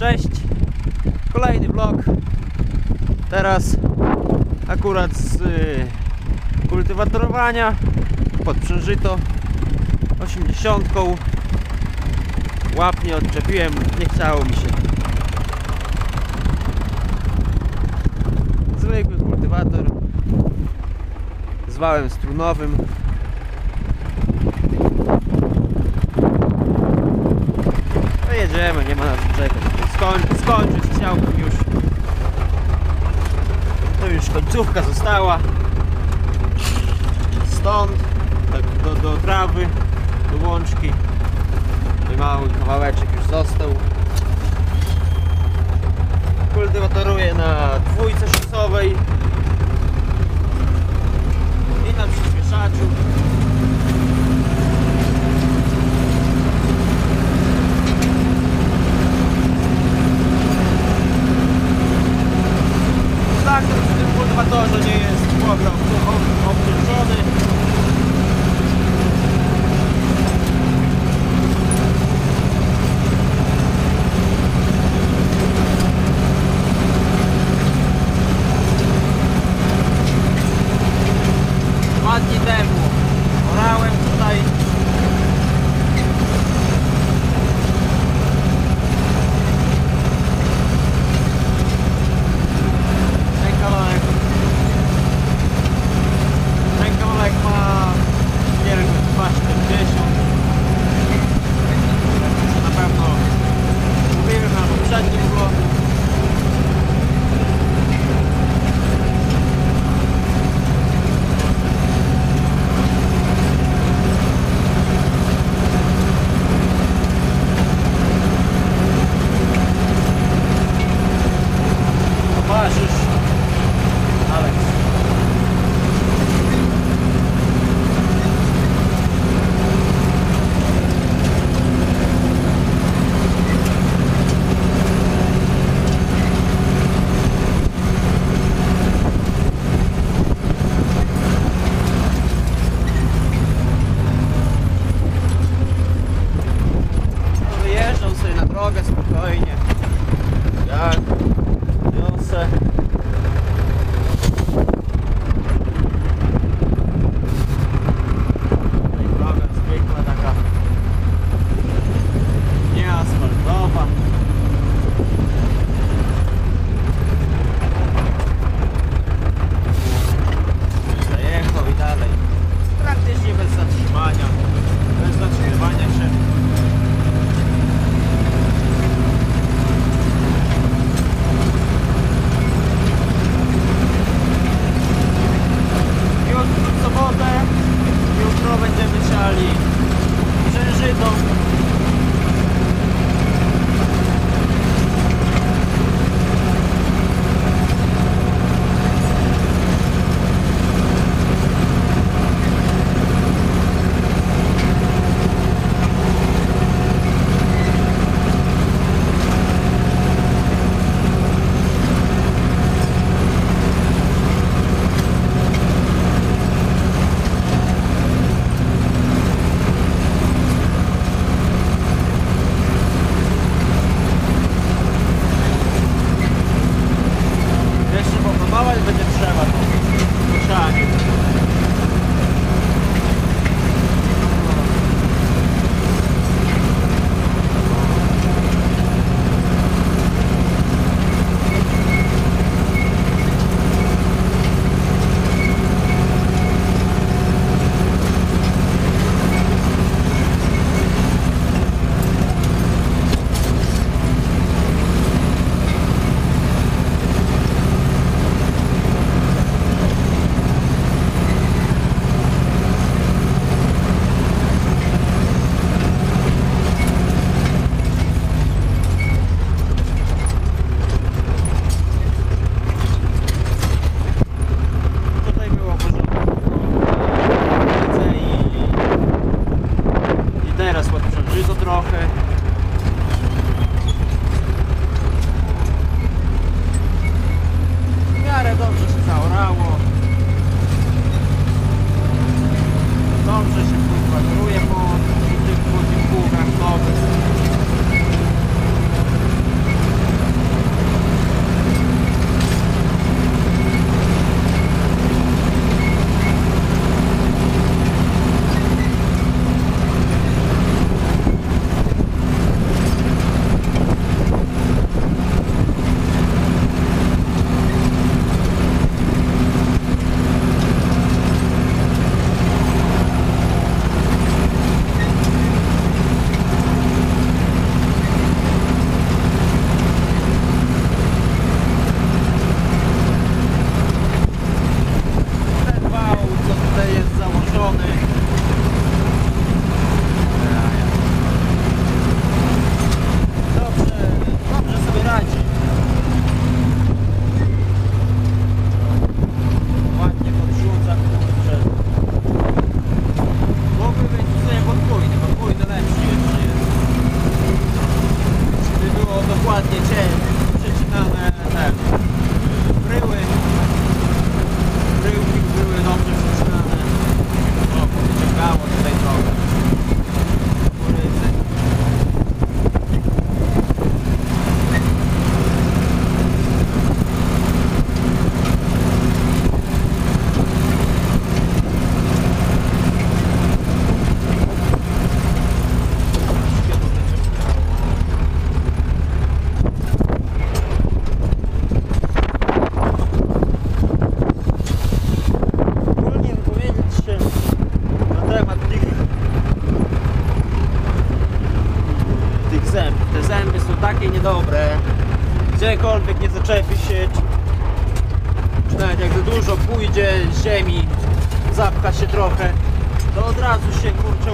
Cześć! Kolejny vlog. Teraz akurat z y, kultywatorowania pod przężyto 80. Łapnie odczepiłem, nie chciało mi się. Zwykły kultywator z wałem strunowym. No jedziemy, nie ma na co czekać. Skoń, skończyć chciałbym już. To już końcówka została. Stąd tak do, do trawy, do łączki. Tutaj mały kawałeczek już został. Kultywatoruję na dwójce szosowej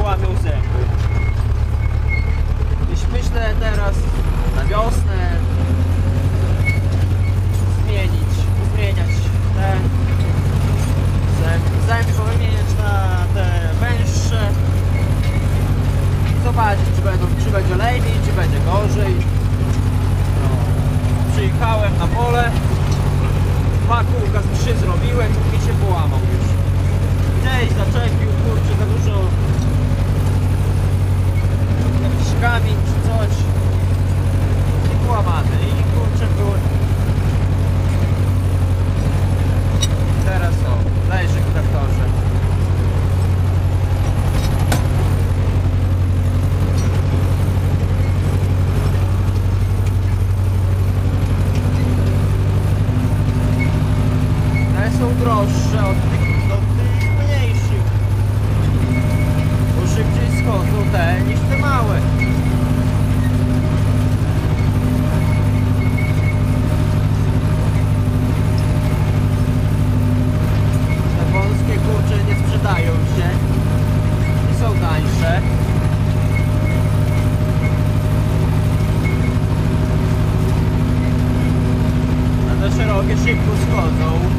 łamią zęby. Jeśli myślę teraz na wiosnę zmienić, zmieniać te zęby, zęby na te węższe zobaczyć czy, będą, czy będzie lepiej, czy będzie gorzej no. przyjechałem na pole dwa kółka z trzy zrobiłem i się połamał droższe od tych, tych mniejszych. Bo szybciej schodzą te niż te małe. Te polskie kurcze nie sprzedają się. I są tańsze. A te szerokie szybko schodzą.